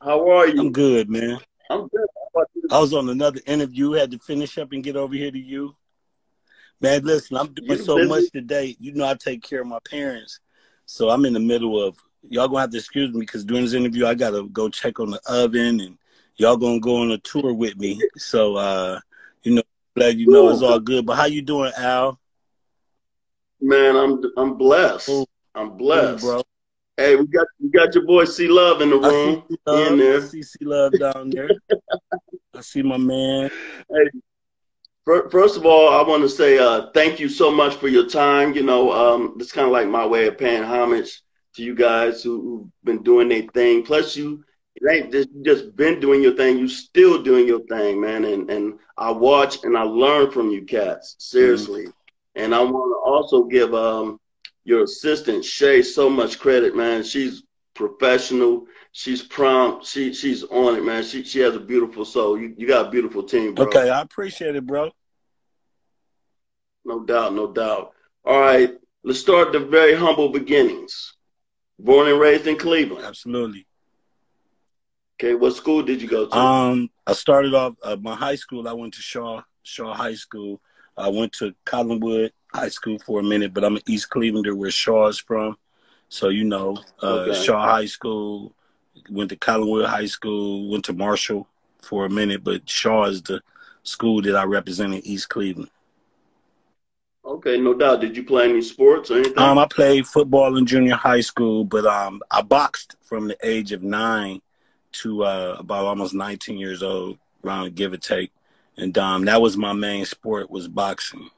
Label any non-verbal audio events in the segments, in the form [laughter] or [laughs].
How are you? I'm good, man. I'm good. I was on another interview, had to finish up and get over here to you. Man, listen, I'm doing You so busy? much today. You know, I take care of my parents, so I'm in the middle of. Y'all gonna have to excuse me because during this interview, I gotta go check on the oven, and y'all gonna go on a tour with me. So, uh, you know, glad you know it's all good. But how you doing, Al? Man, I'm I'm blessed. Cool. I'm blessed. Cool, bro. Hey, we got we got your boy C Love in the I room. see love. in there. I see C love down there. I see my man. Hey, First of all, I want to say uh, thank you so much for your time. You know, um, it's kind of like my way of paying homage to you guys who, who've been doing their thing. Plus, you it ain't just, just been doing your thing. You still doing your thing, man. And and I watch and I learn from you cats seriously. And I want to also give um, your assistant Shay so much credit, man. She's professional. She's prompt. She she's on it, man. She she has a beautiful soul. You you got a beautiful team, bro. Okay, I appreciate it, bro. No doubt, no doubt. All right, let's start the very humble beginnings. Born and raised in Cleveland. Absolutely. Okay, what school did you go to? Um, I started off uh, my high school. I went to Shaw Shaw High School. I went to Collinwood High School for a minute, but I'm an East Clevelander, where Shaw is from. So you know, uh, Okay. Shaw High School. Went to Collinwood High School. Went to Marshall for a minute, but Shaw is the school that I represent in East Cleveland. okay, no doubt. Did you play any sports or anything? Um, I played football in junior high school, but um, I boxed from the age of nine to uh, about almost 19 years old, around give or take. And um, that was my main sport was boxing.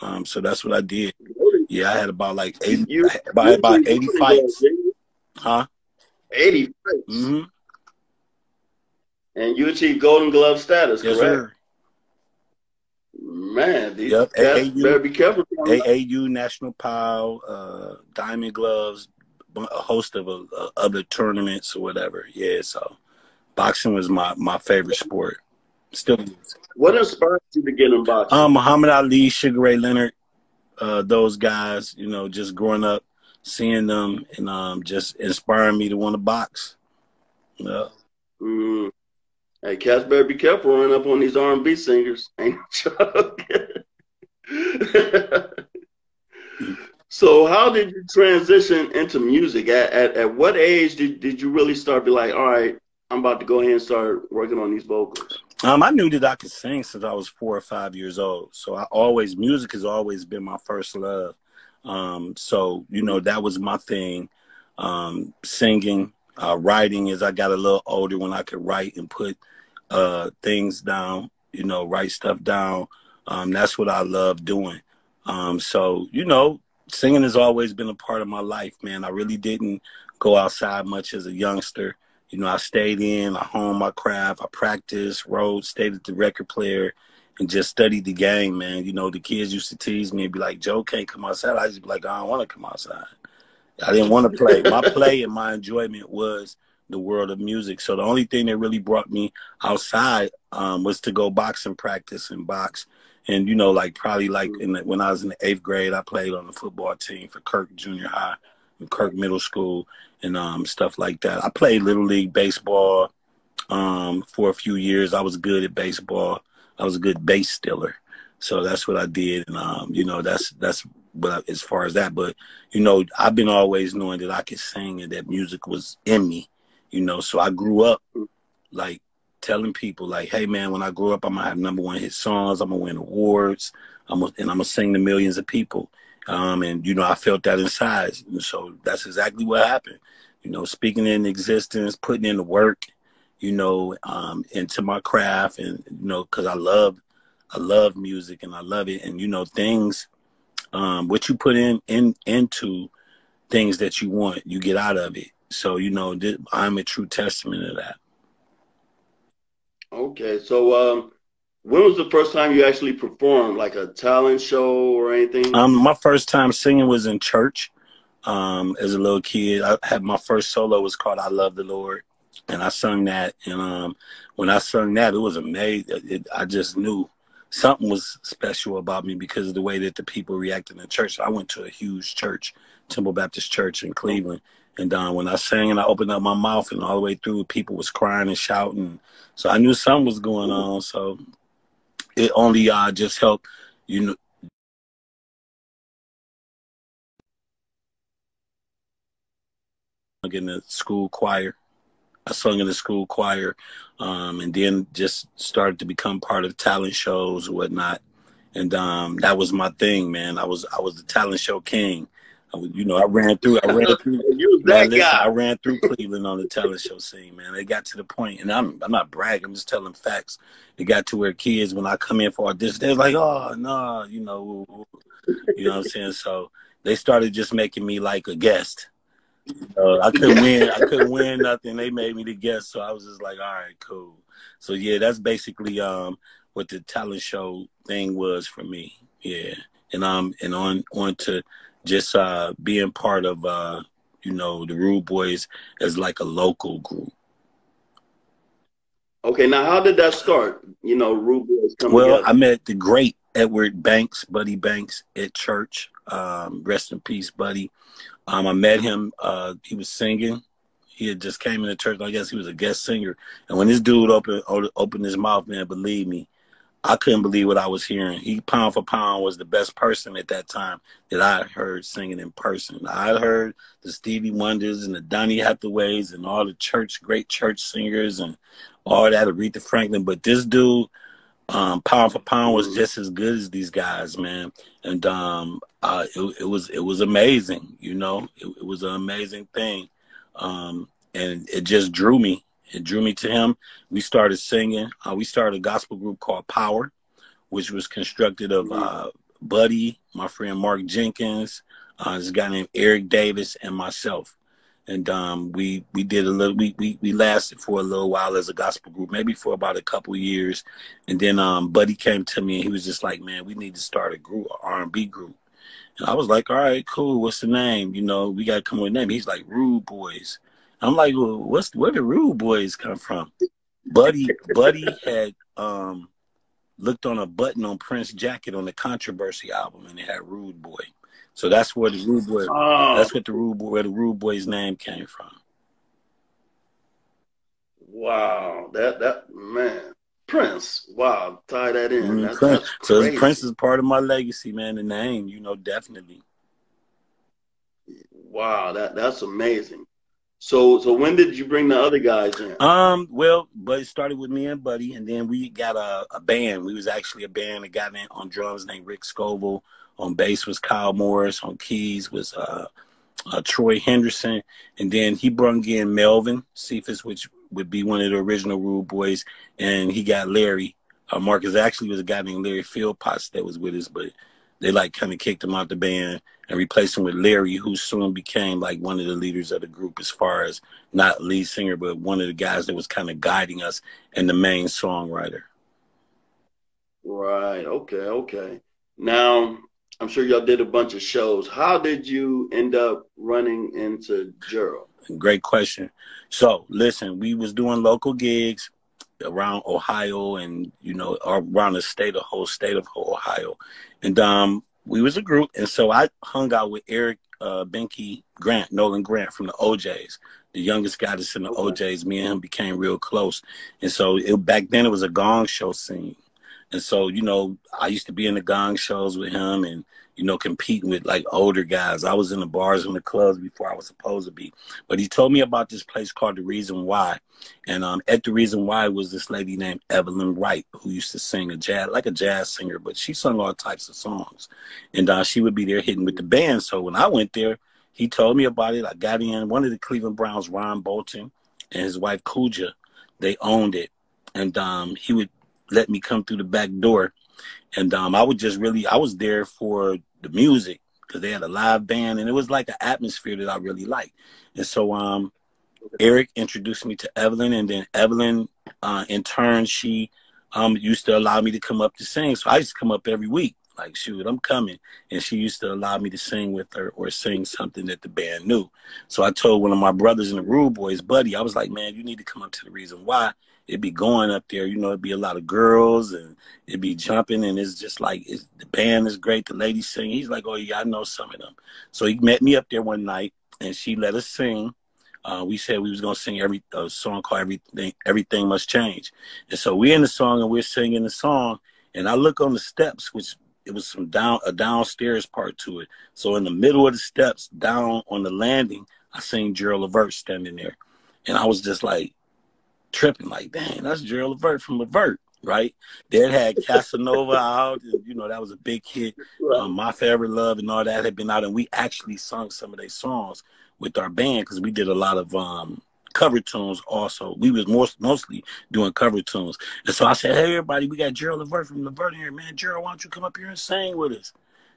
Um, so that's what I did. Yeah, I had about like 80, You- I had about, about 80 fights. Huh? 80 fights. hmm And you achieved Golden Glove status, Yes, correct? sir. Man, these Yep, AAU. better be careful. AAU, National POW, uh, Diamond Gloves, a host of uh, other tournaments or whatever. Yeah, so boxing was my, my favorite sport. Still is. What inspired you to get in boxing? Um, Muhammad Ali, Sugar Ray Leonard, uh, those guys, you know, just growing up, seeing them and um, just inspiring me to want to box. Yeah. Mm. Hey, cats better be careful running up on these R&B singers. [laughs] Ain't no joke. [laughs] so, how did you transition into music? At, at at what age did, did you really start be like, all right, I'm about to go ahead and start working on these vocals? Um, I knew that I could sing since I was four or five years old. So I always music has always been my first love. Um, so you know that was my thing. Um, singing, uh, writing as I got a little older when I could write and put uh, things down. You know, write stuff down. Um, that's what I love doing. Um, so you know, singing has always been a part of my life, man. I really didn't go outside much as a youngster. You know, I stayed in, I honed my craft, I practiced, wrote, stayed at the record player, and just studied the game, man. You know, the kids used to tease me and be like, Joe can't come outside. I just be like, I don't want to come outside. I didn't want to play. My [laughs] play and my enjoyment was the world of music. So the only thing that really brought me outside um, was to go boxing practice and box. And, you know, like probably like in the, when I was in the eighth grade, I played on the football team for Kirk Junior High Kirk Middle School and um, stuff like that. I played Little League baseball um, for a few years. I was good at baseball. I was a good base stealer. So that's what I did. And, um, you know, that's, that's, but as far as that, but, you know, I've been always knowing that I could sing and that music was in me, you know, so I grew up like telling people like, Hey man, when I grow up, I'm gonna have number one hit songs. I'm gonna win awards. I'm gonna, and I'm gonna sing to millions of people. Um, and you know, I felt that inside. And so that's exactly what happened. You know, speaking in existence, putting in the work, you know, um, into my craft and, you know, cause I love, I love music and I love it. And, you know, things, um, what you put in, in, into things that you want, you get out of it. So, you know, I'm a true testament of that. Okay, so um, when was the first time you actually performed, like a talent show or anything? Um, my first time singing was in church. Um, as a little kid, I had my first solo was called "I Love the Lord," and I sung that. And um, when I sung that, it was amazing. It, I just knew something was special about me because of the way that the people reacted in church. I went to a huge church, Temple Baptist Church in Cleveland, And um, when I sang and I opened up my mouth and all the way through, people was crying and shouting. So I knew something was going on. So it only uh, just helped, you know. In the school choir, I sung in the school choir, um, and then just started to become part of talent shows and whatnot. And um, that was my thing, man. I was I was the talent show king. I was, you know, I ran through. I ran through. [laughs] you that listen, guy. I ran through Cleveland on the talent show scene, man. It got to the point, and I'm I'm not bragging. I'm just telling facts. It got to where kids, when I come in for audition, they're like, "Oh no," you know, you know what I'm saying. So they started just making me like a guest. Uh, I couldn't win. I couldn't win nothing. They made me the guest, so I was just like, "All right, cool." So yeah, that's basically um what the talent show thing was for me. Yeah, and um and on on to just uh, being part of uh, you know the Rude Boys as like a local group. Okay, now how did that start? You know, Rude Boys coming. Well, together? I met the great Edward Banks, Buddy Banks, at church. Um, rest in peace, Buddy. Um, I met him. Uh, he was singing. He had just came into church. I guess he was a guest singer. And when this dude opened opened his mouth, man, believe me, I couldn't believe what I was hearing. He pound for pound was the best person at that time that I heard singing in person. I heard the Stevie Wonders and the Donny Hathaways and all the church great church singers and all that Aretha Franklin, but this dude, um, pound for pound was just as good as these guys, man. And um, uh, it, it was it was amazing, you know. It, it was an amazing thing, um, and it just drew me it drew me to him. We started singing. Uh, we started a gospel group called Power, which was constructed of uh, Buddy, my friend Mark Jenkins, uh, this guy named Eric Davis, and myself. And um, we we did a little. We, we we lasted for a little while as a gospel group, maybe for about a couple years, and then um, Buddy came to me and he was just like, "Man, we need to start a group, R and B group." And I was like, "All right, cool. What's the name? You know, we got to come with a name." He's like, "Rude Boys." I'm like, well, what's where the Rude Boys come from? Buddy, Buddy had um, looked on a button on Prince jacket on the Controversy album, and it had Rude Boy. So that's where the Rude Boy. Oh. That's what the Rude Boy, where the Rude Boy's name came from. Wow, that that man, Prince. Wow, tie that in. Mm, Prince. That's so Prince is part of my legacy, man. The name, you know, definitely. Wow, that that's amazing. So so when did you bring the other guys in? Um, well, but it started with me and Buddy, and then we got a, a band. We was actually a band. A guy named on drums named Rick Scoville. On bass was Kyle Morris. On keys was uh, uh, Troy Henderson, and then he brought in Melvin Sephus, which would be one of the original Rude Boys, and he got Larry. Uh, Marcus actually was a guy named Larry Philpotts that was with us, but they like kind of kicked him out the band and replaced him with Larry, who soon became like one of the leaders of the group as far as not lead singer, but one of the guys that was kind of guiding us and the main songwriter. Right. Okay. Okay. Now, I'm sure y'all did a bunch of shows. How did you end up running into Gerald? Great question. So, listen, we was doing local gigs around Ohio and you know around the state, the whole state of Ohio, and um, we was a group, and so I hung out with Eric uh, Benke Grant, Nolan Grant from the O'Jays, the youngest guy that's in the O'Jays. Me and him became real close, and so it, back then it was a gong show scene, and so you know I used to be in the gong shows with him, and you know, competing with like older guys. I was in the bars and the clubs before I was supposed to be. But he told me about this place called The Reason Why. And um, at The Reason Why was this lady named Evelyn Wright who used to sing a jazz, like a jazz singer, but she sung all types of songs. And uh, she would be there hitting with the band. So when I went there, he told me about it. I got in. One of the Cleveland Browns, Ron Bolton, and his wife Kuja, they owned it. And um, he would let me come through the back door and um, I would just really, I was there for the music because they had a live band and it was like an atmosphere that I really liked. And so um, Eric introduced me to Evelyn, and then Evelyn, uh, in turn, she um, used to allow me to come up to sing. So I used to come up every week, like, shoot, I'm coming. And she used to allow me to sing with her or sing something that the band knew. So I told one of my brothers in the Rude Boys, buddy, I was like, man, you need to come up to the reason why it'd be going up there. You know, it'd be a lot of girls and it'd be jumping, and it's just like it's, the band is great. The ladies sing. He's like, oh yeah, I know some of them. So he met me up there one night, and she let us sing. Uh, we said we was gonna sing every a song called "Everything Everything Must Change," and so we're in the song and we're singing the song. And I look on the steps, which it was some down a downstairs part to it. So in the middle of the steps, down on the landing, I seen Gerald Levert standing there, and I was just like tripping, like, "Dang, that's Gerald Levert from Levert." right? They had Casanova out, and, you know, that was a big hit. Right. Um, My Forever Love and all that had been out, and we actually sung some of their songs with our band because we did a lot of um, cover tunes also. We was most, mostly doing cover tunes. And so I said, hey, everybody, we got Gerald Levert from Levert here. Man, Gerald, why don't you come up here and sing with us?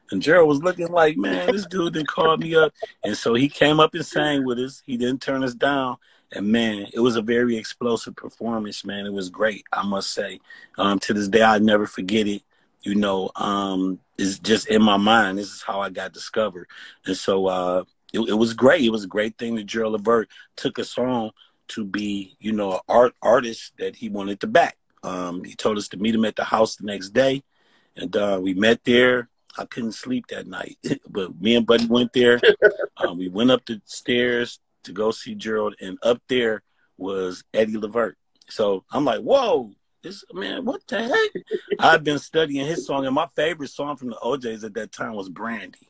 And Gerald was looking like, man, this dude didn't call me up. And so he came up and sang with us. He didn't turn us down. And man, it was a very explosive performance, man. It was great, I must say. Um, to this day, I never forget it. You know, um, it's just in my mind. This is how I got discovered. And so uh, it, it, was great. It was a great thing that Gerald Levert took us on to be, you know, an art artist that he wanted to back. Um, he told us to meet him at the house the next day. And uh, we met there. I couldn't sleep that night, [laughs] but me and Buddy went there. [laughs] um, we went up the stairs to go see Gerald, and up there was Eddie Levert. So I'm like, whoa, this man, what the heck? [laughs] I've been studying his song, and my favorite song from the O'Jays at that time was Brandy.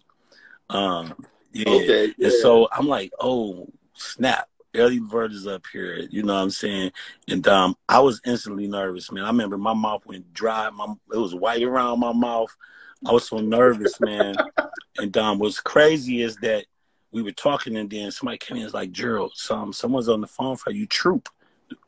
Um, yeah. Okay, yeah. And so I'm like, oh, snap. Eddie Levert is up here, you know what I'm saying? And um, I was instantly nervous, man. I remember my mouth went dry. My, it was white around my mouth. I was so nervous, man. [laughs] and um, what's crazy is that we were talking, and then somebody came in and was like, Gerald, some someone's on the phone for you, Troop.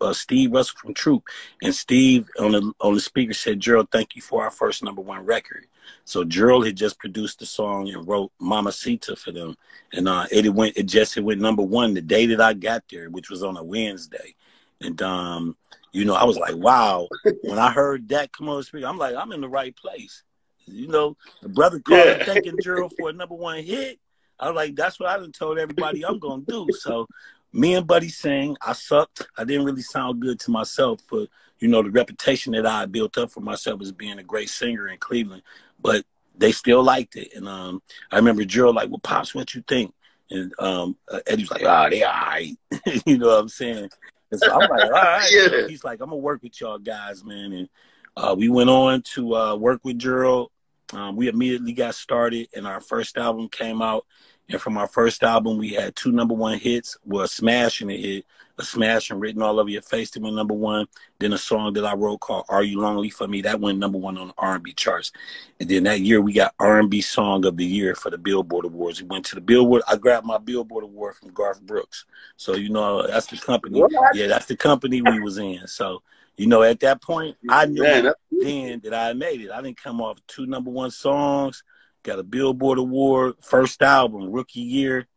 Uh, Steve Russell from Troop, and Steve on the on the speaker said, "Gerald, thank you for our first number one record." So Gerald had just produced the song and wrote "Mamacita" for them, and uh, it went it just it went number one the day that I got there, which was on a Wednesday, and um, you know I was like, "Wow!" when I heard that come on the speaker, I'm like, "I'm in the right place." You know, the brother called yeah. thanking Gerald for a number one hit. I was like, that's what I done told everybody I'm gonna do. So me and Buddy sang. I sucked. I didn't really sound good to myself, but you know the reputation that I built up for myself as being a great singer in Cleveland. But they still liked it, and um, I remember Gerald like, "Well, pops, what you think?" And um, Eddie's like, "Ah, oh, they all right," [laughs] you know what I'm saying? And so I'm like, "All right." [laughs] yeah. He's like, "I'm gonna work with y'all guys, man," and uh, we went on to uh, work with Gerald. Um, we immediately got started, and our first album came out. And from our first album, we had two number one hits, well, a smash and a hit, a smash and written all over your face to win number one. Then a song that I wrote called "Are You Lonely for Me" that went number one on the R&B charts. And then that year we got R&B Song of the Year for the Billboard Awards. We went to the Billboard. I grabbed my Billboard Award from Garth Brooks. So you know that's the company. What? Yeah, that's the company we was in. So you know at that point I knew Man, then that I made it. I didn't come off two number one songs got a Billboard Award, first album, rookie year,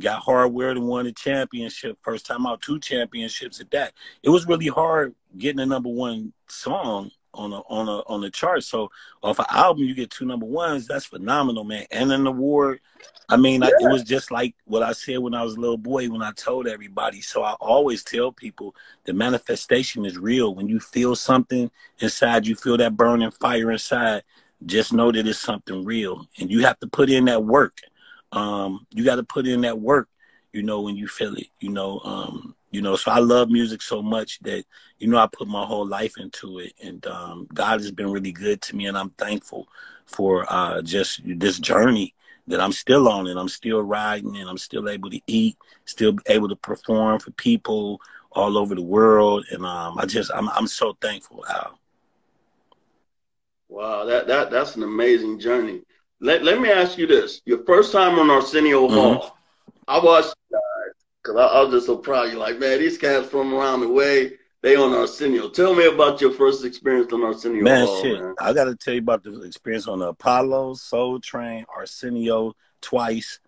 got hardware and won a championship. First time out, two championships at that. It was really hard getting a number one song on a on a on the chart. So off an album, you get two number ones. That's phenomenal, man. And an award. I mean, yeah. I, it was just like what I said when I was a little boy when I told everybody. So I always tell people the manifestation is real. When you feel something inside, you feel that burning fire inside just know that it's something real and you have to put in that work um, you got to put in that work you know when you feel it you know um, you know so i love music so much that you know i put my whole life into it and um, god has been really good to me and i'm thankful for uh, just this journey that i'm still on and i'm still riding and i'm still able to eat still able to perform for people all over the world and um, i just i'm, I'm so thankful Al. Wow, that, that that's an amazing journey. Let, let me ask you this. Your first time on Arsenio mm-hmm. Hall, I watched because I, I, was just so proud. You're like, man, these cats from around the way, they on Arsenio. Tell me about your first experience on Arsenio man, Hall. Shit. Man, I got to tell you about the experience on the Apollo, Soul Train, Arsenio twice.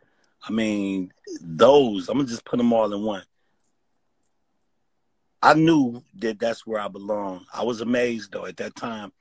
I mean, those, I'm going to just put them all in one. I knew that that's where I belong. I was amazed, though, at that time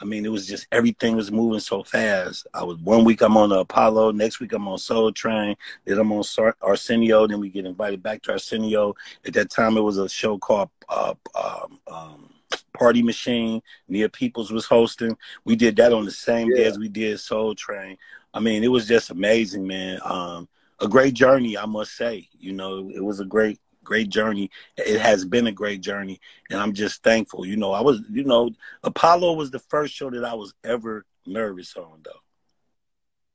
I mean, it was just everything was moving so fast. I was one week I'm on the Apollo, next week I'm on Soul Train, then I'm on Arsenio, then we get invited back to Arsenio. At that time, it was a show called uh, um, um, Party Machine. Nia Peeples was hosting. We did that on the same yeah. day as we did Soul Train. I mean, it was just amazing, man. Um, a great journey, I must say. You know, it was a great great journey. It has been a great journey, and I'm just thankful. You know, I was, you know, Apollo was the first show that I was ever nervous on, though.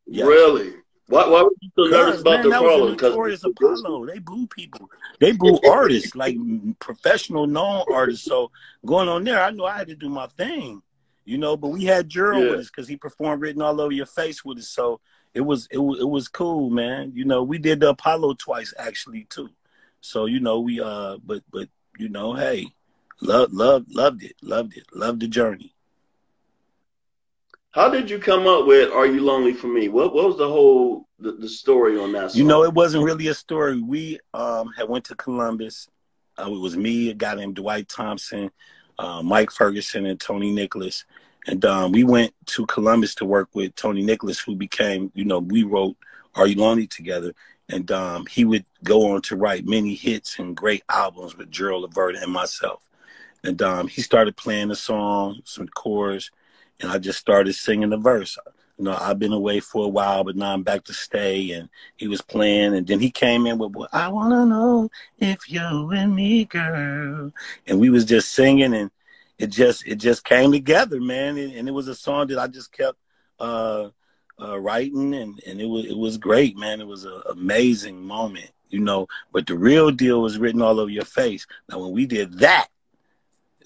Yes. Really? Why, why were you so nervous about man, the Apollo? Because Apollo, they boo people. They boo artists, like professional, known artists. So going on there, I knew I had to do my thing, you know. But we had Gerald yeah. with us because he performed "Written All Over Your Face" with us. So it was it was it was cool, man. You know, we did the Apollo twice actually too. So you know we uh, but but you know, hey, love love loved it, loved it, loved the journey. How did you come up with "Are You Lonely for Me"? What what was the whole the, the story on that? Song? You know, it wasn't really a story. We um had went to Columbus. Uh, it was me, a guy named Dwight Thompson, uh, Mike Ferguson, and Tony Nicholas. And um, we went to Columbus to work with Tony Nicholas, who became, you know, we wrote Are You Lonely together. And um, he would go on to write many hits and great albums with Gerald Levert and myself. And um, he started playing the song, some chords, and I just started singing the verse. You know, I've been away for a while, but now I'm back to stay. And he was playing, and then he came in with, well, "I wanna know if you and me, girl," and we was just singing, and it just it just came together, man. And, and it was a song that I just kept uh, uh, writing, and and it was it was great, man. It was an amazing moment, you know. But the real deal was written all over your face. Now, when we did that,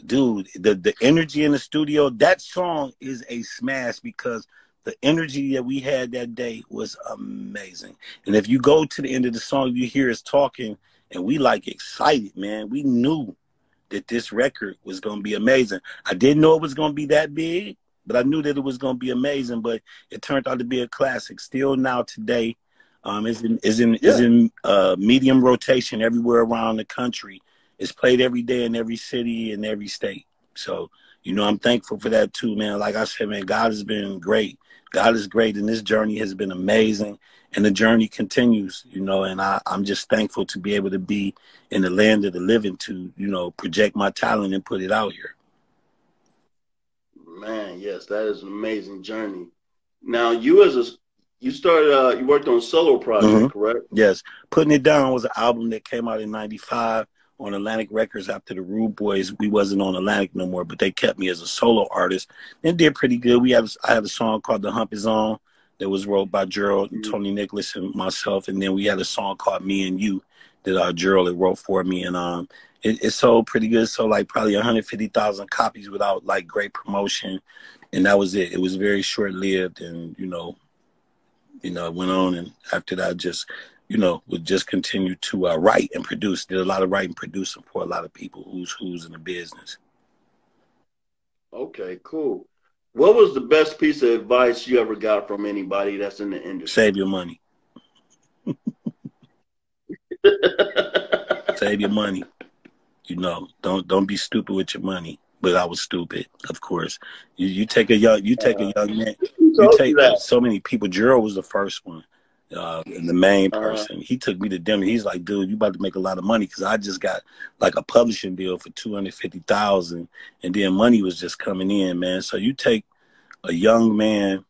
dude, the the energy in the studio, that song is a smash because the energy that we had that day was amazing. And if you go to the end of the song, you hear us talking, and we like excited, man. We knew that this record was going to be amazing. I didn't know it was going to be that big, but I knew that it was going to be amazing. But it turned out to be a classic. Still now today, um, is in is in yeah. is in uh, medium rotation everywhere around the country. It's played every day in every city and every state. So you know, I'm thankful for that too, man. Like I said, man, God has been great. God is great, and this journey has been amazing and the journey continues, you know, and I, I'm just thankful to be able to be in the land of the living to, you know, project my talent and put it out here. Man, yes, that is an amazing journey. Now, you as a you started uh you worked on solo project, mm-hmm. correct? Yes. Putting It Down was an album that came out in 95 on Atlantic Records after the Rude Boys. We wasn't on Atlantic no more, but they kept me as a solo artist and did pretty good. We have I have a song called The Hump Is On that was wrote by Gerald and mm-hmm. Tony Nicholas and myself. And then we had a song called Me and You that uh, Gerald had wrote for me. And um, it, it sold pretty good. So like probably 150,000 copies without like great promotion. And that was it. It was very short lived. And, you know, you know, it went on. And after that, just, you know, would just continue to uh, write and produce. Did a lot of writing, producing for a lot of people who's who's in the business. Okay, cool. What was the best piece of advice you ever got from anybody that's in the industry? Save your money. [laughs] Save your money. You know, don't don't be stupid with your money. But I was stupid, of course. You you take a young you take a young man. [laughs] You take so many people. Gerald was the first one uh, the main uh-huh. person. Uh-huh. He took me to dinner. He's like, dude, you about to make a lot of money because I just got like a publishing deal for two hundred fifty thousand, and then money was just coming in, man. So you take a young man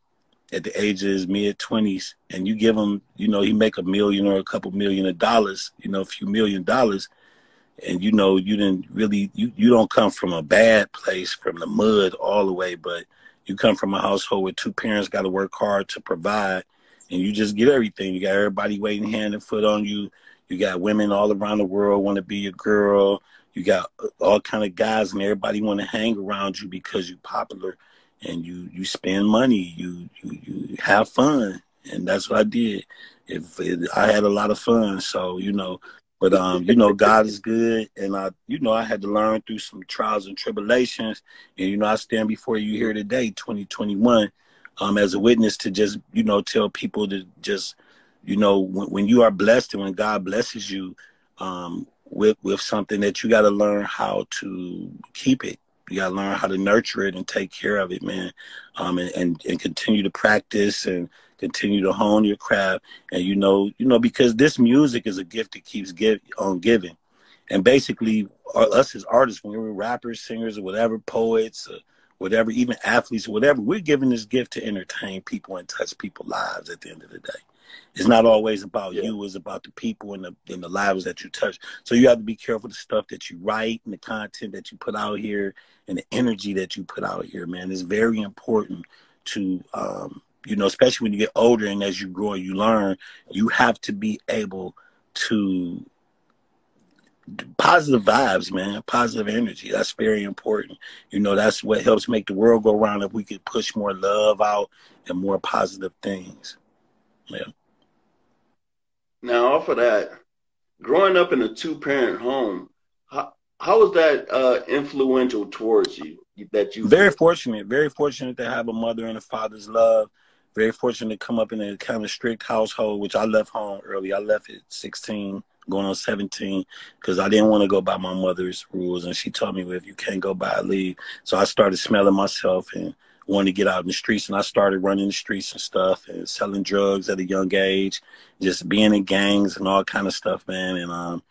at the age of his mid twenties, and you give him, you know, he make a million or a couple million of dollars, you know, a few million dollars, and you know, you didn't really, you you don't come from a bad place, from the mud all the way, but you come from a household where two parents got to work hard to provide and you just get everything. You got everybody waiting hand and foot on you. You got women all around the world want to be your girl. You got uh, all kind of guys and everybody want to hang around you because you're popular, and you you spend money. You you you have fun, and that's what I did. If I had a lot of fun, so you know. But um, you know, God is good, and I, you know, I had to learn through some trials and tribulations, and you know, I stand before you here today, 2021 um, as a witness to just you know tell people to just you know when, when you are blessed and when God blesses you um, with with something that you got to learn how to keep it. You got to learn how to nurture it and take care of it, man, um, and, and and continue to practice and continue to hone your craft. And you know, you know, because this music is a gift that keeps give on giving. And basically, us as artists, when we're rappers, singers, or whatever, poets, uh, whatever, even athletes, whatever. We're giving this gift to entertain people and touch people's lives at the end of the day. It's not always about yeah. you. It's about the people and the and the lives that you touch. So you have to be careful the stuff that you write and the content that you put out here and the energy that you put out here, man. It's very important to um, you know, especially when you get older and as you grow and you learn, you have to be able to positive vibes, man, positive energy. That's very important. You know, that's what helps make the world go round if we could push more love out and more positive things. Yeah. Now, off of that, growing up in a two parent home, how, how was that uh, influential towards you? That you very fortunate, very fortunate to have a mother and a father's love. Very fortunate to come up in a kind of strict household, which I left home early. I left at 16 going on 17 because I didn't want to go by my mother's rules. And she told me, well, if you can't go by, leave. So I started smelling myself and wanted to get out in the streets. And I started running the streets and stuff and selling drugs at a young age, just being in gangs and all kind of stuff, man. And um,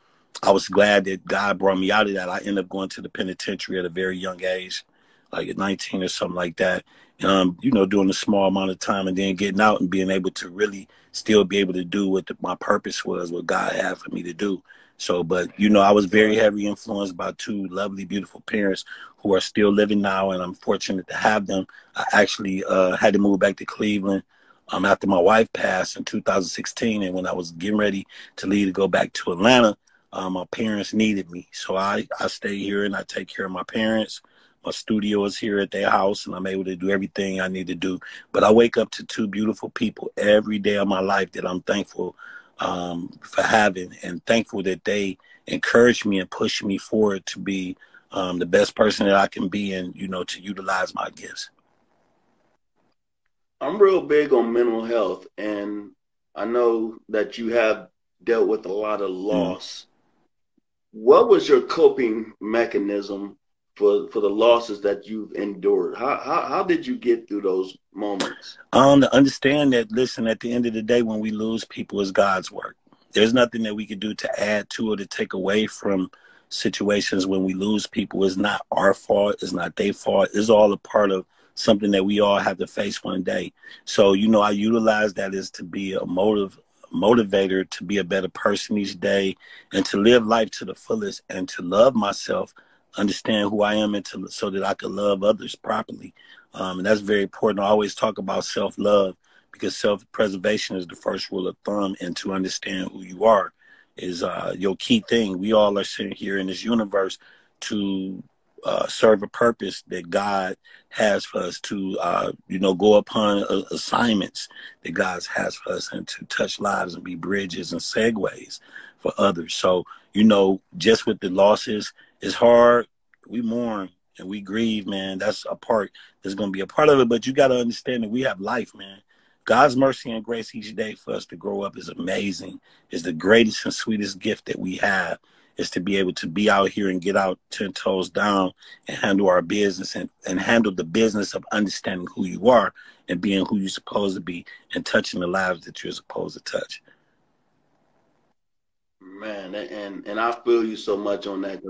I was glad that God brought me out of that. I ended up going to the penitentiary at a very young age, like at 19 or something like that um, you know, doing a small amount of time and then getting out and being able to really still be able to do what the, my purpose was, what God had for me to do. So, but you know, I was very heavily influenced by two lovely, beautiful parents who are still living now, and I'm fortunate to have them. I actually uh, had to move back to Cleveland um, after my wife passed in 2016, and when I was getting ready to leave to go back to Atlanta, um, my parents needed me, so I I stay here and I take care of my parents. My studio is here at their house, and I'm able to do everything I need to do. But I wake up to two beautiful people every day of my life that I'm thankful um, for having, and thankful that they encourage me and push me forward to be um, the best person that I can be, and you know, to utilize my gifts. I'm real big on mental health, and I know that you have dealt with a lot of loss. Mm. What was your coping mechanism for for the losses that you've endured. How how how did you get through those moments? Um, to understand that, listen, at the end of the day, when we lose people, is God's work. There's nothing that we can do to add to or to take away from situations when we lose people. It's not our fault. It's not their fault. It's all a part of something that we all have to face one day. So, you know, I utilize that as to be a motive motivator to be a better person each day and to live life to the fullest and to love myself understand who I am and to, so that I can love others properly. Um, and that's very important. I always talk about self love because self preservation is the first rule of thumb, and to understand who you are is uh, your key thing. We all are sitting here in this universe to uh, serve a purpose that God has for us to, uh, you know, go upon uh, assignments that God has for us and to touch lives and be bridges and segues for others. So, you know, just with the losses it's hard. We mourn and we grieve, man. That's a part that's going to be a part of it. But you got to understand that we have life, man. God's mercy and grace each day for us to grow up is amazing. Is the greatest and sweetest gift that we have is to be able to be out here and get out ten toes down and handle our business and, and handle the business of understanding who you are and being who you're supposed to be and touching the lives that you're supposed to touch. Man, and and I feel you so much on that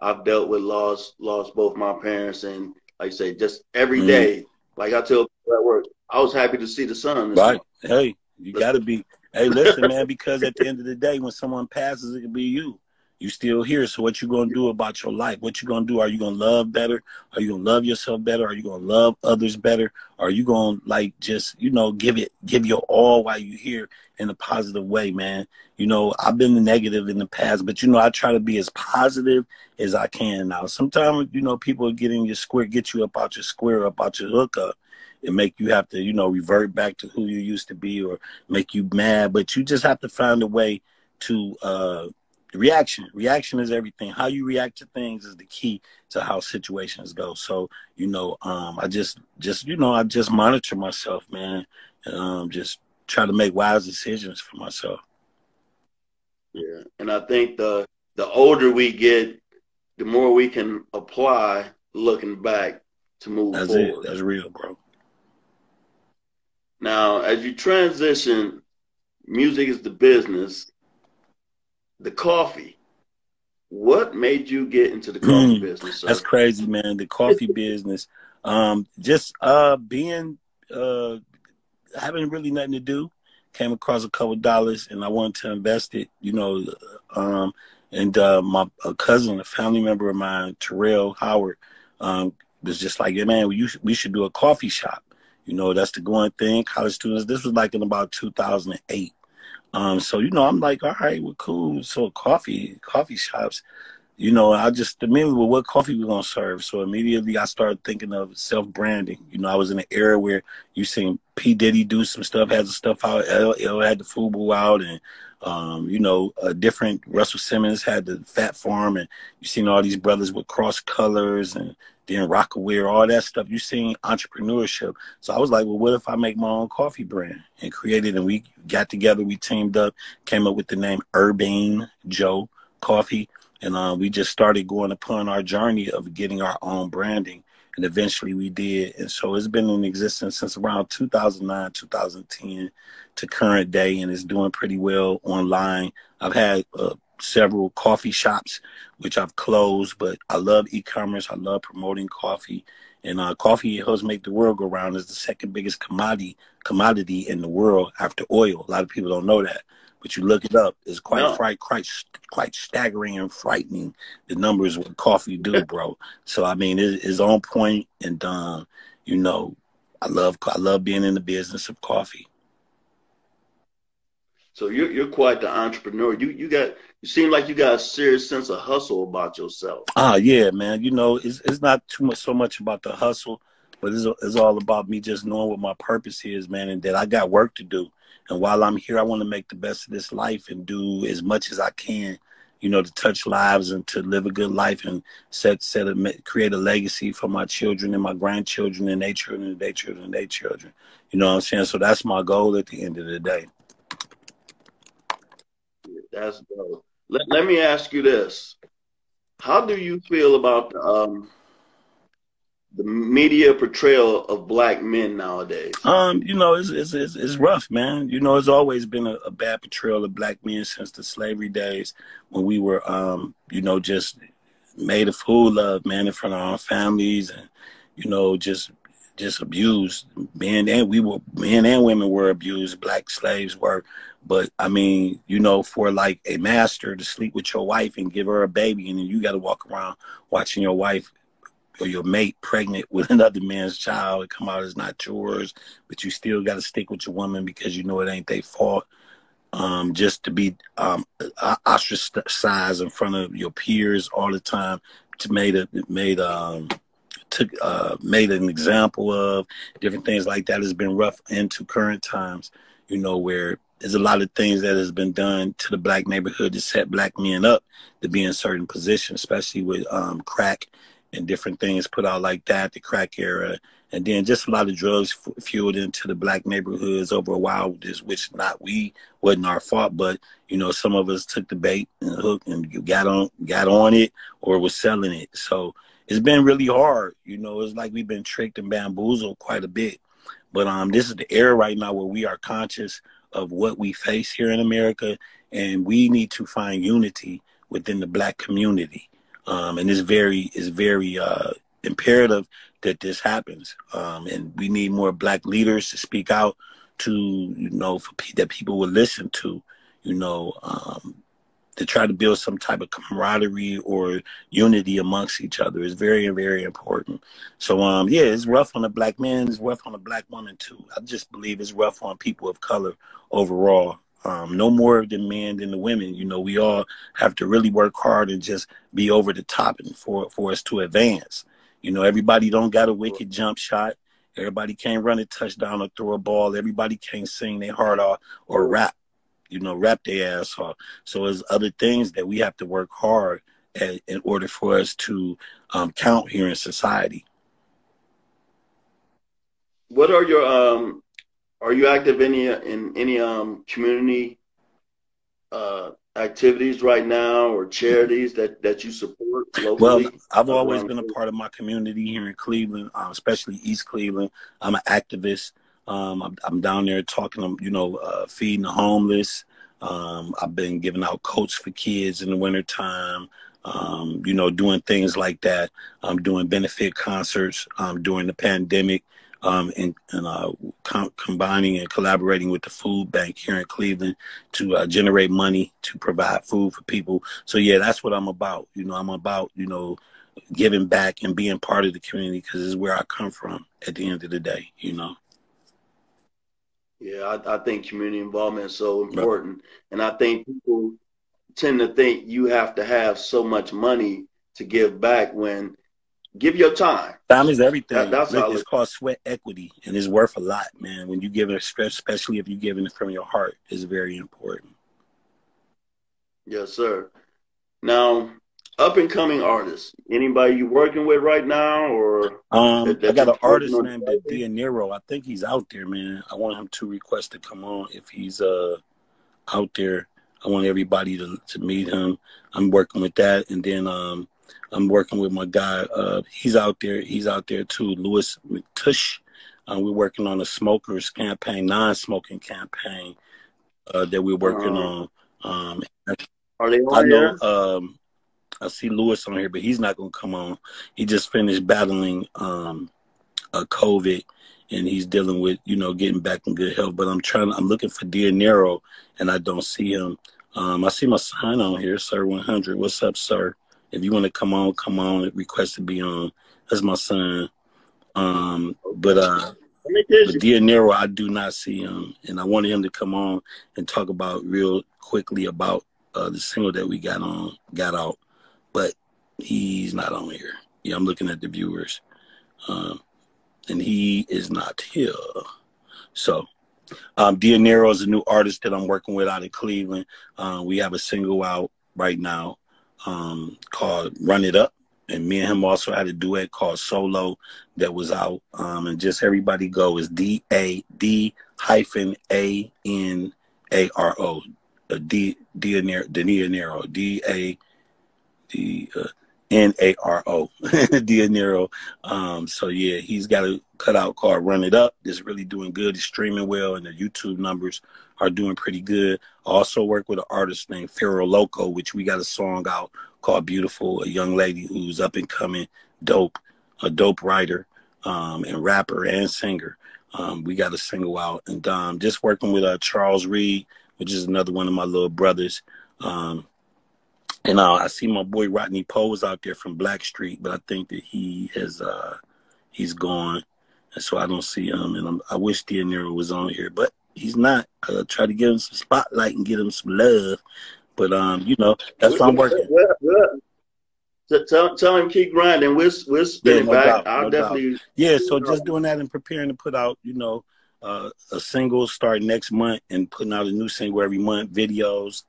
I've dealt with loss, lost both my parents, and like I say, just every mm-hmm. day. Like I tell people at work, I was happy to see the sun. Right. Hey, you got to be. Hey, listen, man, because at the end of the day, when someone passes, it could be you you still here. So what you gonna do about your life? What you gonna do? Are you gonna love better? Are you gonna love yourself better? Are you gonna love others better? Are you gonna like just you know give it give your all while you here in a positive way, man? You know I've been negative in the past, but you know I try to be as positive as I can now. Sometimes you know people get in your square, get you up out your square, up out your hookup. And make you have to, you know, revert back to who you used to be, or make you mad. But you just have to find a way to uh, reaction reaction is everything. How you react to things is the key to how situations go. So you know um i just just you know i just monitor myself man and um just try to make wise decisions for myself. Yeah and i think the the older we get the more we can apply looking back to move that's forward. It that's real bro. Now as you transition music is the business the coffee. What made you get into the coffee mm, business? Sir? That's crazy, man. The coffee [laughs] business. Um, just uh being uh having really nothing to do, came across a couple dollars, and I wanted to invest it. You know, um, and uh, my a cousin, a family member of mine, Terrell Howard, um, was just like, yeah, man, we, we should do a coffee shop. You know, that's the going thing. College students. This was like in about 2008. Um, so you know, I'm like, all right, we're cool. So coffee, coffee shops you know, I just immediately, well, what coffee we're gonna serve? So immediately I started thinking of self branding. You know, I was in an era where you seen P Diddy do some stuff, had the stuff out, L, had the Fubu out, and um, you know, a different Russell Simmons had the Fat Farm, and you seen all these brothers with cross colors and then Rocawear, all that stuff. You seen entrepreneurship. So I was like, well, what if I make my own coffee brand and created? And we got together, we teamed up, came up with the name Urbane Joe Coffee and uh, we just started going upon our journey of getting our own branding and eventually we did and so it's been in existence since around 2009 2010 to current day and it's doing pretty well online i've had uh, several coffee shops which i've closed but i love e-commerce i love promoting coffee and uh, coffee helps make the world go round is the second biggest commodity commodity in the world after oil a lot of people don't know that but you look it up. It's quite no. fright, quite quite staggering and frightening. The numbers what coffee do, bro. so I mean, it, it's on point, and um, you know, I love I love being in the business of coffee. So you're you're quite the entrepreneur. You you got you seem like you got a serious sense of hustle about yourself. Ah, yeah, man. You know, it's it's not too much so much about the hustle, but it's it's all about me just knowing what my purpose is, man, and that I got work to do. And while I'm here, I want to make the best of this life and do as much as I can, you know, to touch lives and to live a good life and set set a create a legacy for my children and my grandchildren and their children and their children and their children. You know what I'm saying? So that's my goal at the end of the day. That's dope. Let, let me ask you this. How do you feel about um, the media portrayal of black men nowadays? Um, you know, it's it's it's, it's rough, man. You know, it's always been a, a, bad portrayal of black men since the slavery days when we were, um, you know, just made a fool of, man, in front of our families, and you know, just just abused. Men and we were men and women were abused. Black slaves were. But I mean, you know, for like a master to sleep with your wife and give her a baby, and then you got to walk around watching your wife or your mate pregnant with [laughs] another man's child, it come out as not yours, but you still got to stick with your woman because you know it ain't their fault. Um, just to be um, ostracized in front of your peers all the time, to made a made um took uh made an example of different things like that has been rough into current times. You know where there's a lot of things that has been done to the black neighborhood to set black men up to be in certain positions, especially with um, crack and different things put out like that, the crack era, and then just a lot of drugs f- fueled into the black neighborhoods over a while, which not we wasn't our fault, but you know some of us took the bait and hook and got on got on it or was selling it. So it's been really hard. You know, it's like we've been tricked and bamboozled quite a bit. But um, this is the era right now where we are conscious of what we face here in America, and we need to find unity within the black community um, and it's very it's very uh, imperative that this happens. Um, and we need more black leaders to speak out to you know for that people will listen to. You know, um, to try to build some type of camaraderie or unity amongst each other is very very important. So um, yeah, it's rough on the black man. It's rough on the black woman too. I just believe it's rough on people of color overall. Um, no more the men than the women. You know, we all have to really work hard and just be over the top and for for us to advance. You know, everybody don't got a wicked jump shot. Everybody can't run a touchdown or throw a ball. Everybody can't sing their heart off or rap. You know, rap their ass off. So there's other things that we have to work hard at in order for us to um, count here in society. What are your um are you active in any in any um community uh activities right now or charities that that you support locally? Well, I've always been a part of my community here in Cleveland, uh, especially East Cleveland. I'm an activist. Um, I'm, I'm, down there talking, you know, uh, feeding the homeless. Um, I've been giving out coats for kids in the wintertime. Um, you know, doing things like that. I'm doing benefit concerts um, during the pandemic. um, and, and uh, com- combining and collaborating with the food bank here in Cleveland to uh, generate money to provide food for people. So yeah, that's what I'm about. You know, I'm about you know giving back and being part of the community because it's where I come from. At the end of the day, you know. Yeah, I, I think community involvement is so important, right. and I think people tend to think you have to have so much money to give back when give your time. Time is everything. That, that's it's called sweat equity, and it's worth a lot, man. When you give it, stretch, especially if you're giving it from your heart, is very important. Yes, sir. Now, up and coming artists, anybody you working with right now, or um, that, that I got an artist named Dia Nero. I think he's out there, man. I want him to request to come on if he's uh out there. I want everybody to to meet him. I'm working with that, and then um I'm working with my guy. Uh, he's out there. He's out there too. Louis McTush. Uh, we're working on a smokers campaign, non-smoking campaign uh, that we're working uh-huh. on. Um, Are they on I know. Um, I see Lewis on here, but he's not gonna come on. He just finished battling um, a COVID, and he's dealing with you know getting back in good health. But I'm trying. I'm looking for Dear Nero, and I don't see him. Um, I see my sign on here, Sir 100. What's up, sir? If you want to come on, come on. Request to be on. That's my son. Um, but uh, but Dear Nero, I do not see him, and I wanted him to come on and talk about real quickly about uh, the single that we got on, got out, but he's not on here. Yeah, I'm looking at the viewers, um, and he is not here. So, um, Dear Nero is a new artist that I'm working with out of Cleveland. Uh, we have a single out right now um, called Run It Up. And me and him also had a duet called Solo that was out. Um, and just everybody go is D A D hyphen A N A R O. D D Nero D A D uh, N A R O [laughs] Nero. Um, so yeah, he's got a cutout called Run It Up. It's really doing good. It's streaming well, and the YouTube numbers are doing pretty good. I also work with an artist named Pharaoh Loco, which we got a song out called Beautiful, a young lady who's up and coming, dope, a dope writer, um, and rapper and singer. Um, we got a single out, and um, just working with uh, Charles Reed, which is another one of my little brothers. Um, and uh, I see my boy Rodney Pose out there from Blackstreet, but I think that he has uh, he's gone, and so I don't see him. And I'm, i wish Dia Nero was on here, but he's not. I try to give him some spotlight and get him some love. But um, you know, that's why I'm working. tell, tell him keep grinding. We're we're spinning yeah, no back. Doubt, I'll no definitely. Doubt. Yeah, so just doing that and preparing to put out, you know, uh, a single start next month and putting out a new single every month, videos,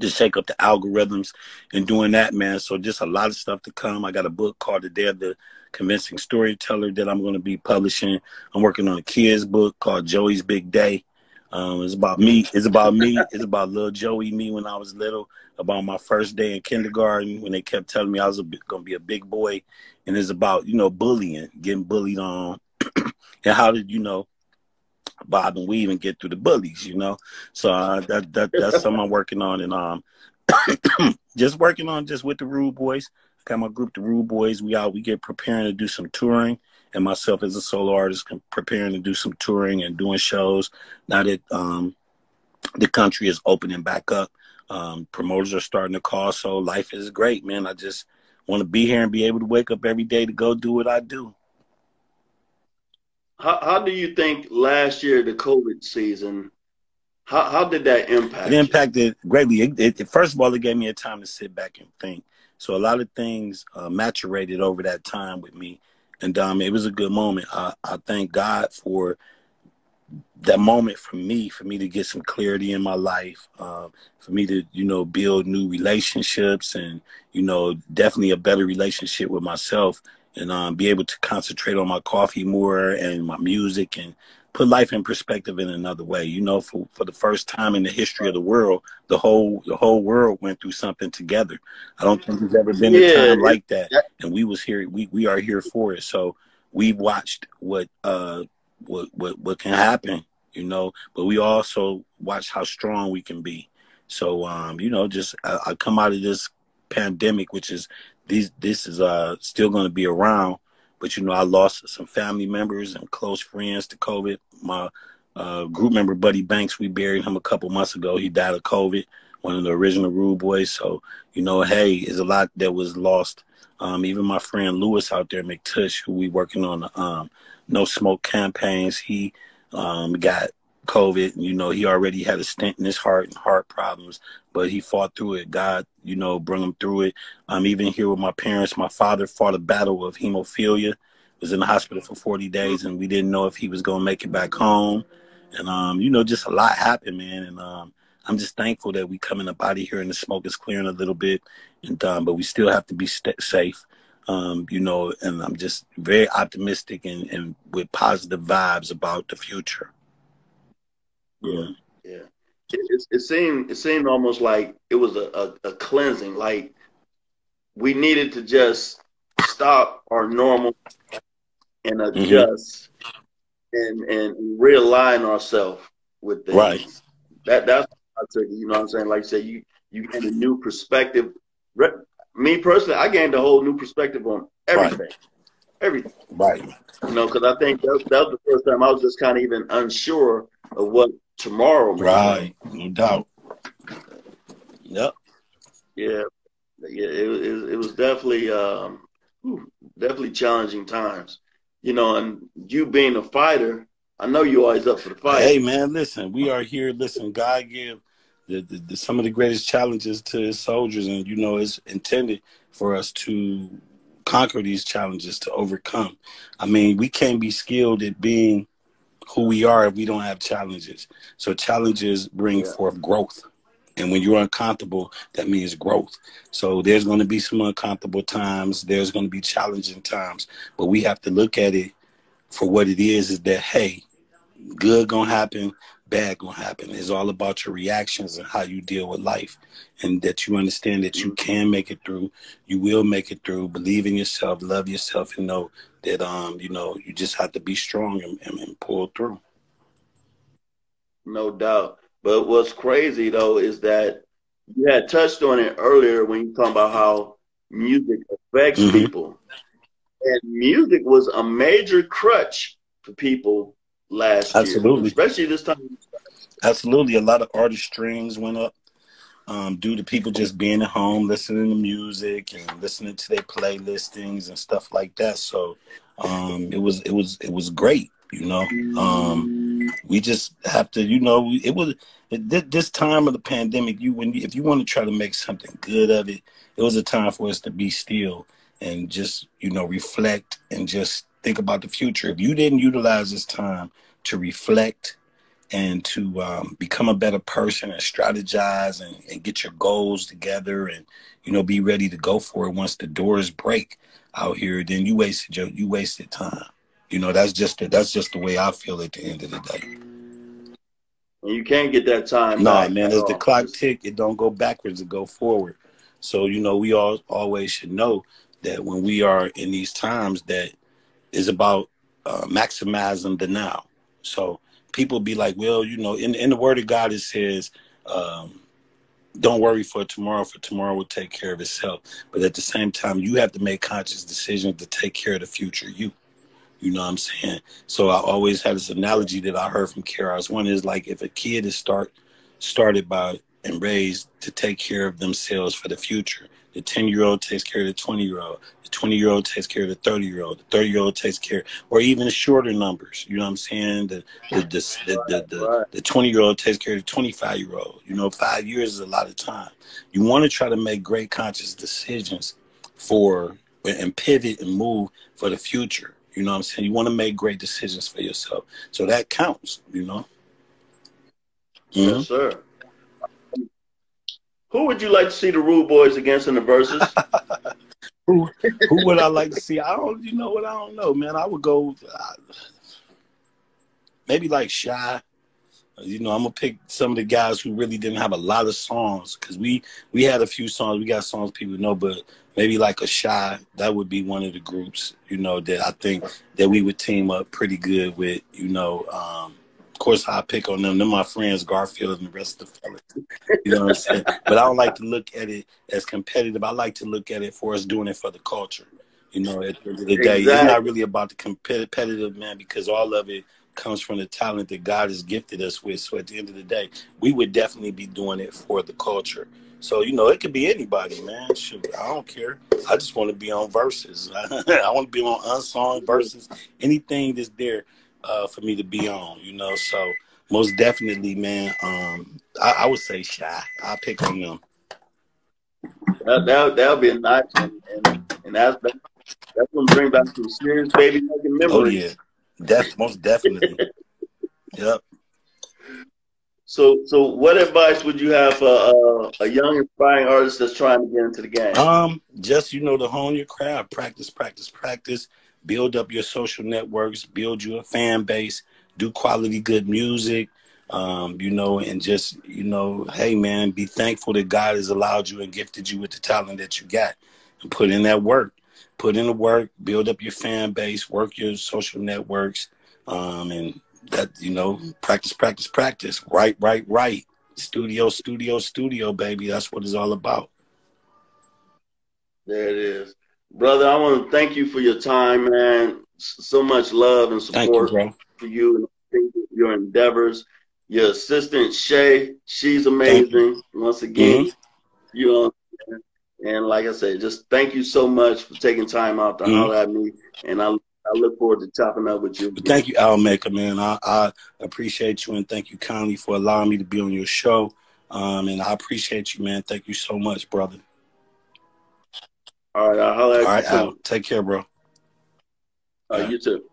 just shake up the algorithms and doing that, man. So just a lot of stuff to come. I got a book called The Day of the Convincing Storyteller that I'm going to be publishing. I'm working on a kids book called Joey's Big Day. Um, it's about me. It's about me. [laughs] It's about little Joey, me when I was little. About my first day in kindergarten when they kept telling me I was going to be a big boy, and it's about you know bullying, getting bullied on, [clears throat] and how did you know bob and weave and get through the bullies, you know. So uh, that that that's something I'm working on, and um, [coughs] just working on just with the Rude Boys. I got my group, the Rude Boys. We out. We get preparing to do some touring, and myself as a solo artist preparing to do some touring and doing shows. Now that um, the country is opening back up, um, promoters are starting to call. So life is great, man. I just want to be here and be able to wake up every day to go do what I do. How, how do you think last year, the COVID season, how, how did that impact? It impacted you? greatly. It, it, first of all, it gave me a time to sit back and think. So a lot of things uh, maturated over that time with me, and um, it was a good moment. I, I thank God for that moment for me, for me to get some clarity in my life, um, for me to, you know, build new relationships and, you know, definitely a better relationship with myself and um, be able to concentrate on my coffee more and my music and put life in perspective in another way. You know, for, for the first time in the history of the world, the whole the whole world went through something together. I don't think there's ever been yeah. a time like that, and we was here. We we are here for it. So we watched what uh what what what can happen. You know, but we also watch how strong we can be. So um, you know, just I, I come out of this pandemic, which is these this is uh still going to be around, but you know, I lost some family members and close friends to COVID. My uh, group member Buddy Banks, we buried him a couple months ago. He died of COVID, one of the original Rude Boys. So, you know, hey, there's a lot that was lost. Um, even my friend Lewis out there, McTush, who we working on the um, no smoke campaigns, he um, got COVID. You know, he already had a stent in his heart and heart problems, but he fought through it. God, you know, bring him through it. I'm even here with my parents. My father fought a battle of hemophilia, was in the hospital for 40 days, and we didn't know if he was going to make it back home and um, you know, just a lot happened, man. And um, I'm just thankful that we coming up out of here and the smoke is clearing a little bit, and um, but we still have to be st- safe, um, you know. And I'm just very optimistic and, and with positive vibes about the future. Yeah, yeah. It, it, it seemed it seemed almost like it was a, a, a cleansing, like we needed to just stop our normal and mm-hmm. adjust and and realign ourselves with things. Right. That that's I took. You know what I'm saying? Like say you you gain a new perspective. Re- me personally, I gained a whole new perspective on everything. Right. Everything. Right. You know, because I think that, that was the first time I was just kind of even unsure of what tomorrow. Right. No doubt. Yep. Yeah. Yeah. It, it, it was definitely um, definitely challenging times you know, and you being a fighter, I know you always up for the fight. Hey man, listen, we are here. Listen, God give the, the, the, some of the greatest challenges to his soldiers, and you know, it's intended for us to conquer these challenges to overcome. I mean, we can't be skilled at being who we are if we don't have challenges. So challenges bring yeah. forth growth. And when you're uncomfortable, that means growth. So there's going to be some uncomfortable times. There's going to be challenging times, but we have to look at it for what it is. Is that hey, good gonna happen, bad gonna happen. It's all about your reactions and how you deal with life, and that you understand that you can make it through. You will make it through. Believe in yourself, love yourself, and know that um you know you just have to be strong and, and, and pull through. No doubt. But what's crazy though is that you had touched on it earlier when you talk about how music affects mm-hmm. people. And music was a major crutch for people last Absolutely. year, especially this time. Absolutely, a lot of artist streams went up um, due to people just being at home, listening to music and listening to their playlistings and stuff like that. So um, it was it was it was great, you know. Um, we just have to, you know, it was this time of the pandemic. You when if you want to try to make something good of it, it was a time for us to be still and just you know reflect and just think about the future. If you didn't utilize this time to reflect and to um, become a better person and strategize and, and, get your goals together and you know be ready to go for it once the doors break out here, then you wasted your you wasted time. You know, that's just the, that's just the way I feel at the end of the day. You can't get that time. No, nah, man. As the clock tick, it don't go backwards; it go forward. So you know, we all always should know that when we are in these times, that is about uh, maximizing the now. So people be like, well, you know, in in the Word of God, it says. Um, don't worry for tomorrow, for tomorrow will take care of itself. But at the same time, you have to make conscious decisions to take care of the future you. You know what I'm saying? So I always had this analogy that I heard from Keras. One is like if a kid is start started by and raised to take care of themselves for the future. The 10 year old takes care of the 20 year old. The 20 year old takes care of the 30 year old. The 30 year old takes care, or even shorter numbers. You know what I'm saying? The the the the, the, the 20 year old takes care of the 25 year old. You know, five years is a lot of time. You want to try to make great conscious decisions for and pivot and move for the future. You know what I'm saying? You want to make great decisions for yourself. So that counts, you know? Mm-hmm. Yes, sir. Who would you like to see the Rude Boys against in the Verzuz? [laughs] who, who would I like to see? I don't, you know what? I don't know, man. I would go, maybe like Shai. You know, I'm gonna pick some of the guys who really didn't have a lot of songs because we we had a few songs. We got songs people know, but maybe like a Shai that would be one of the groups you know that i think that we would team up pretty good with you know um, course i pick on them they're my friends garfield and the rest of the fellas you know what i'm saying but i don't like to look at it as competitive i like to look at it for us doing it for the culture You know, at the end of the day, exactly. it's not really about the competitive man because all of it comes from the talent that God has gifted us with. So at the end of the day, we would definitely be doing it for the culture. So you know, it could be anybody, man. Shoot, I don't care. I just want to be on Verzuz. [laughs] I want to be on unsung Verzuz. Anything that's there uh, for me to be on, you know. So most definitely, man. Um, I, I would say Shai. I'll pick on them. That that that would be a nice one, and and that's that's gonna bring back some serious baby making memories. Oh yeah, Def, most definitely. [laughs] yep. So, so what advice would you have for uh, a young, aspiring artist that's trying to get into the game? Um, just you know, to hone your craft, practice, practice, practice. Build up your social networks, build you a fan base, do quality, good music. Um, you know, and just you know, hey man, be thankful that God has allowed you and gifted you with the talent that you got, and put in that work. Put in the work, build up your fan base, work your social networks, um, and that you know, practice, practice, practice. Right, right, right. Studio, studio, studio, baby. That's what it's all about. There it is, brother. I want to thank you for your time, man. So much love and support you, for you and your endeavors. Your assistant Shay, she's amazing. Once again, mm-hmm. you know, and like I said, just thank you so much for taking time out to mm-hmm. holler at me, and I I look forward to chopping up with you. Thank you, Al Mecca, man. I, I appreciate you and thank you kindly for allowing me to be on your show. Um, and I appreciate you, man. Thank you so much, brother. All right, I'll holler at All right, Al. Take care, bro. All right, you too.